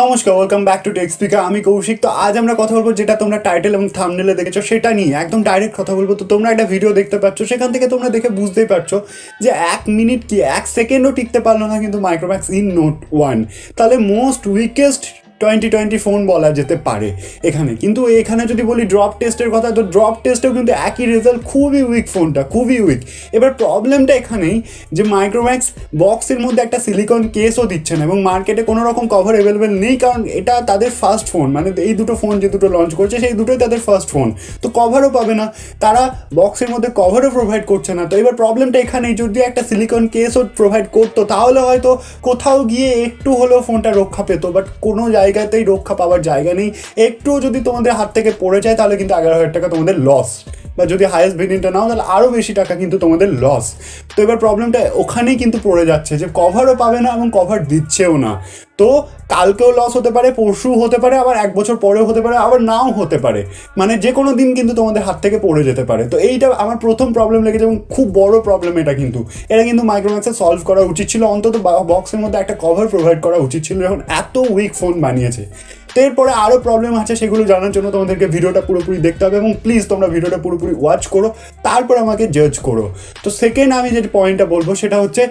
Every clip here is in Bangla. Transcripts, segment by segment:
নমস্কার welcome back to tech speaker আমি কৌশিক। তো আজ আমরা কথা বলব যেটা তোমরা টাইটেল এবং থামনেলে দেখেছ, সেটা নিয়ে। একদম ডাইরেক্ট কথা বলব। তো তোমরা একটা ভিডিও দেখতে পাচ্ছ, সেখান থেকে তোমরা দেখে বুঝতেই পারছ যে এক মিনিট কি, এক সেকেন্ডও টিকতে পারল না কিন্তু মাইক্রোম্যাক্স ইন নোট ওয়ান তাহলে most weakest twenty twenty phone বলা যেতে পারে এখানে। কিন্তু এখানে যদি বলি ড্রপ টেস্টের কথা, তো ড্রপ টেস্টেও কিন্তু একই রেজাল্ট খুবই উইক ফোনটা খুবই উইক এবার প্রবলেমটা এখানেই যে মাইক্রোম্যাক্স বক্সের মধ্যে একটা সিলিকন কেসও দিচ্ছে না, এবং মার্কেটে কোনো রকম কভার অ্যাভেলেবেল নেই, কারণ এটা তাদের ফার্স্ট ফোন মানে এই দুটো ফোন যে দুটো লঞ্চ করছে, সেই দুটোই তাদের ফার্স্ট ফোন তো কভারও পাবে না, তারা বক্সের মধ্যে কভারও প্রোভাইড করছে না। তো এবার প্রবলেমটা এখানেই, যদি একটা সিলিকন কেসও প্রোভাইড করতো, তাহলে হয়তো কোথাও গিয়ে একটু হলেও ফোনটা রক্ষা পেতো বাট কোনো জায়গাতেই রক্ষা পাওয়ার জায়গা নেই। একটু যদি তোমাদের হাত থেকে পড়ে যায়, তাহলে কিন্তু এগারো হাজার টাকা তোমাদের লস বা যদি হায়েস্ট ভেরিয়েন্টটা নাও, তাহলে আরও বেশি টাকা কিন্তু তোমাদের লস তো এবার প্রবলেমটা ওখানেই কিন্তু পড়ে যাচ্ছে যে কভারও পাবে না এবং কভার দিচ্ছেও না। তো কালকেও লস হতে পারে পরশু হতে পারে, আবার এক বছর পরেও হতে পারে, আবার নাও হতে পারে। মানে যে কোনো দিন কিন্তু তোমাদের হাত থেকে পড়ে যেতে পারে। তো এইটা আমার প্রথম প্রবলেম লেগেছে এবং খুব বড় প্রবলেম এটা কিন্তু। এটা কিন্তু মাইক্রোম্যাক্সে সলভ করা উচিত ছিল। অন্তত বক্সের মধ্যে একটা কভার প্রোভাইড করা উচিত ছিল। যখন এত উইক ফোন বানিয়েছে। তো এরপরে আরও প্রবলেম আছে সেগুলো জানার জন্য তোমাদেরকে ভিডিওটা পুরোপুরি দেখতে হবে এবং প্লিজ তোমরা ভিডিওটা পুরোপুরি ওয়াচ করো, তারপর আমাকে জাজ করো। তো সেকেন্ড আমি যে পয়েন্টটা বলব সেটা হচ্ছে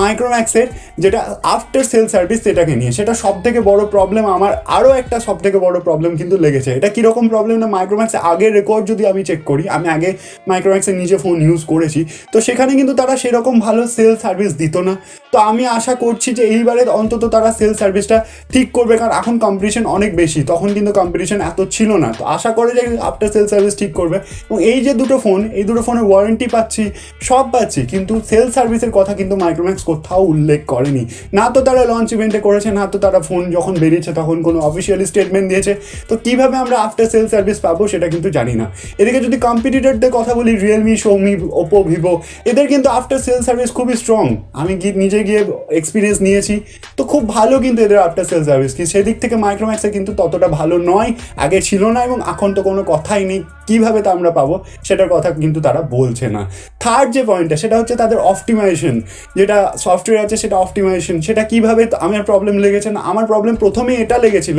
মাইক্রোম্যাক্সের যেটা আফটার সেল সার্ভিস সেটাকে নিয়ে। সেটা সব থেকে বড় প্রবলেম আমার আরও একটা সব থেকে বড় প্রবলেম কিন্তু লেগেছে। এটা কীরকম প্রবলেম না মাইক্রোম্যাক্সের আগের রেকর্ড যদি আমি চেক করি, আমি আগে মাইক্রোম্যাক্সের নিজে ফোন ইউজ করেছি, তো সেখানে কিন্তু তারা সেরকম ভালো সেল সার্ভিস দিত না। তো আমি আশা করছি যে এইবারে অন্তত তারা সেল সার্ভিসটা ঠিক করবে, কারণ এখন কম্পিটিশন অনেক বেশি। তখন কিন্তু কম্পিটিশন এত ছিল না। তো আশা করে যে আফটার সেল সার্ভিস ঠিক করবে। এবং এই যে দুটো ফোন এই দুটো ফোনের ওয়ারেন্টি পাচ্ছি, সব পাচ্ছি, কিন্তু সেল সার্ভিসের কথা কিন্তু মাইক্রোম্যাক্স কোথাও উল্লেখ করেনি। না তো তারা লঞ্চ ইভেন্টে করেছে, না তো তারা ফোন যখন বেরিয়েছে তখন কোনো অফিসিয়ালি স্টেটমেন্ট দিয়েছে। তো কীভাবে আমরা আফটার সেল সার্ভিস পাবো সেটা কিন্তু জানি না। এদিকে যদি কম্পিটিটরদের কথা বলি রিয়েলমি সৌমি ওপো ভিভো এদের কিন্তু আফটার সেল সার্ভিস খুবই স্ট্রং আমি নিজে গিয়ে এক্সপিরিয়েন্স নিয়েছি। তো খুব ভালো কিন্তু এদের আফটার সেল সার্ভিস কি? সেদিক থেকে মাইক্রোম্যাক্সের কিন্তু ততটা ভালো নয়, আগে ছিল না এবং এখন তো কোনো কথাই নেই। কীভাবে তা আমরা পাবো, সেটার কথা কিন্তু তারা বলছে না। থার্ড যে পয়েন্টটা সেটা হচ্ছে তাদের অপটিমাইজেশন যেটা সফটওয়্যার আছে, সেটা অপটিমাইজেশন সেটা কীভাবে আমার প্রবলেম লেগেছে না? আমার প্রবলেম প্রথমে এটা লেগেছিল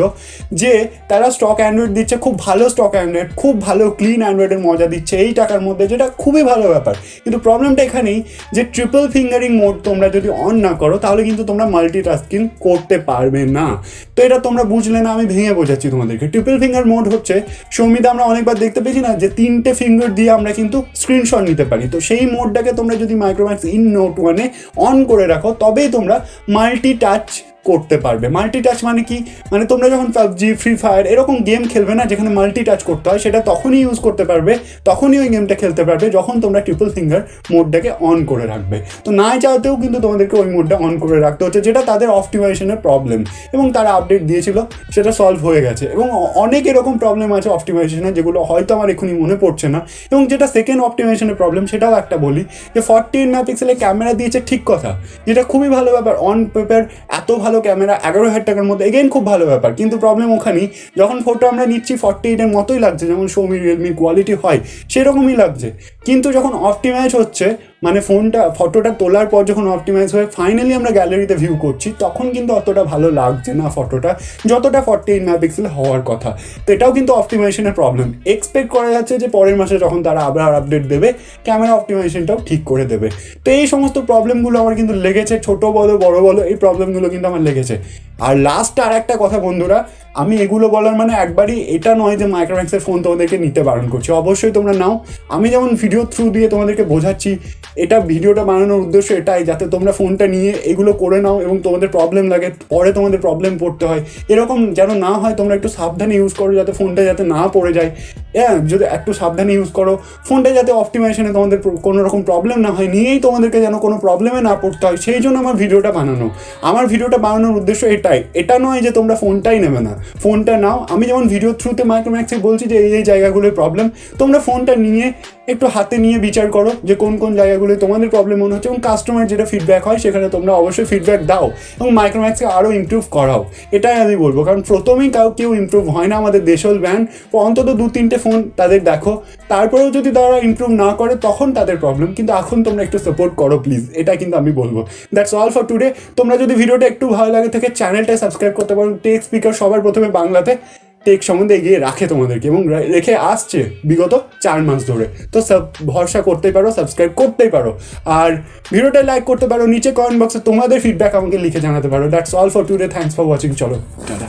যে, তারা স্টক অ্যান্ড্রয়েড দিচ্ছে, খুব ভালো স্টক অ্যান্ড্রয়েড খুব ভালো ক্লিন অ্যান্ড্রয়েডের মজা দিচ্ছে এই টাকার মধ্যে, যেটা খুবই ভালো ব্যাপার। কিন্তু প্রবলেমটা এখানেই যে ট্রিপল ফিঙ্গারিং মোড তোমরা যদি অন না করো, তাহলে কিন্তু তোমরা মাল্টিটাস্কিং করতে পারবে না। তো এটা তোমরা বুঝলে না, আমি ভেঙে বোঝাচ্ছি তোমাদেরকে। ট্রিপল ফিঙ্গার মোড হচ্ছে সৌমিতা আমরা অনেকবার দেখতে পেয়েছি না যে তিনটে ফিঙ্গার দিয়ে আমরা কিন্তু স্ক্রিনশট নিতে পারি। তো সেই মোডটাকে তোমরা যদি মাইক্রোম্যাক্স ইন নোট ওয়ানে অন করে রাখো, তবেই তোমরা মাল্টি টাচ করতে পারবে। মাল্টি টাচ মানে কি? মানে তোমরা যখন পাবজি ফ্রি ফায়ার এরকম গেম খেলবে না যেখানে মাল্টি টাচ করতে হয়, সেটা তখনই ইউজ করতে পারবে, তখনই ওই গেমটা খেলতে পারবে যখন তোমরা ট্রিপল ফিঙ্গার মোডটাকে অন করে রাখবে। তো না চাওতেও কিন্তু তোমাদেরকে ওই মোডটা অন করে রাখতে হচ্ছে, যেটা তাদের অপটিমাইজেশনের প্রবলেম এবং তারা আপডেট দিয়েছিল, সেটা সলভ হয়ে গেছে। এবং অনেক এরকম প্রবলেম আছে অপটিমাইজেশনের যেগুলো হয়তো আমার এখনই মনে পড়ছে না। এবং যেটা সেকেন্ড অপটিমাইজেশনের প্রবলেম সেটাও একটা বলি, যে ফর্টি মেগাপিক্সেলের ক্যামেরা দিয়েছে ঠিক কথা। যেটা খুবই ভালো ব্যাপার অন পেপার এত ভালো ক্যামেরা, এগারো হাজার টাকার মধ্যে এগেন খুব ভালো ব্যাপার। কিন্তু প্রবলেম ওখানেই, যখন ফটো আমরা নিচ্ছি ফর্টি এইটের মতোই লাগছে, যেমন সৌমি রিয়েলমির কোয়ালিটি হয়, সেরকমই লাগছে। কিন্তু যখন অপটিমাইজ হচ্ছে মানে ফোনটা, ফটোটা তোলার পর যখন অপটিমাইজ হয়ে ফাইনালি আমরা গ্যালারিতে ভিউ করছি, তখন কিন্তু অতটা ভালো লাগছে না ফটোটা, যতটা ফর্টি এইট মেগাপিক্সেল হওয়ার কথা। তো এটাও কিন্তু অপটিমাইজেশনের প্রবলেম এক্সপেক্ট করা যাচ্ছে যে পরের মাসে যখন তারা আবার আপডেট দেবে ক্যামেরা অপটিমাইজেশনটাও ঠিক করে দেবে। তো এই সমস্ত প্রবলেমগুলো আমার কিন্তু লেগেছে, ছোট বলো, বড় বলো, এই প্রবলেমগুলো কিন্তু আমার লেগেছে। আর লাস্ট আর একটা কথা বন্ধুরা, আমি এগুলো বলার মানে একবারই এটা নয় যে মাইক্রোম্যাক্সের ফোন তোমাদেরকে নিতে বারণ করছি। অবশ্যই তোমরা নাও। আমি যেমন ভিডিও থ্রু দিয়ে তোমাদেরকে বোঝাচ্ছি এটা ভিডিওটা বানানোর উদ্দেশ্য এটাই, যাতে তোমরা ফোনটা নিয়ে এগুলো করে নাও এবং তোমাদের প্রবলেম লাগে, পরে তোমাদের প্রবলেম পড়তে হয়। এরকম যেন না হয় তোমরা একটু সাবধানে ইউজ করো, যাতে ফোনটা যাতে না পড়ে যায়। হ্যাঁ যদি একটু সাবধানে ইউজ করো, ফোনটা যাতে অপটিমাইজেশনে তোমাদের কোনো রকম প্রবলেম না হয়, নিয়েই তোমাদেরকে যেন কোনো প্রবলেমে না পড়তে হয়, সেই জন্য আমার ভিডিওটা বানানো। আমার ভিডিওটা বানানোর উদ্দেশ্য এটাই। এটা নয় যে তোমরা ফোনটাই নেবে না। ফোনটা নাও। আমি যেমন ভিডিও থ্রুতে মাইক্রোম্যাক্সে বলছি যে এই এই জায়গাগুলোর প্রবলেম তোমরা ফোনটা নিয়ে একটু হাতে নিয়ে বিচার করো যে কোন কোন জায়গাগুলো তোমাদের প্রবলেম মনে হচ্ছে এবং কাস্টমার যেটা ফিডব্যাক হয় সেখানে তোমরা অবশ্যই ফিডব্যাক দাও এবং মাইক্রোম্যাক্সকে আরও ইমপ্রুভ করাও। এটাই আমি বলব। কারণ প্রথমেই কাউ কেউ ইমপ্রুভ হয় না আমাদের দেশল ব্র্যান্ড অন্তত দু তিনটে ফোন তাদের দেখো। তারপরেও যদি তারা ইমপ্রুভ না করে, তখন তাদের প্রবলেম কিন্তু এখন তোমরা একটু সাপোর্ট করো প্লিজ এটা কিন্তু আমি বলব। দ্যাটস অল ফর টুডে তোমরা যদি ভিডিওটা একটু ভালো লাগে থাকে চ্যানেলটা সাবস্ক্রাইব করতে পারো। টেক স্পিকার সবার প্রথমে বাংলাতে। টেক সম্বন্ধে এগিয়ে রাখে তোমাদেরকে এবং রেখে আসছে বিগত চার মাস ধরে। তো সব ভরসা করতেই পারো সাবস্ক্রাইব করতেই পারো। আর ভিডিওটা লাইক করতে পারো, নিচে কমেন্ট বক্সে তোমাদের ফিডব্যাক আমাকে লিখে জানাতে পারো। That's all for today thanks for watching চলো, টাটা।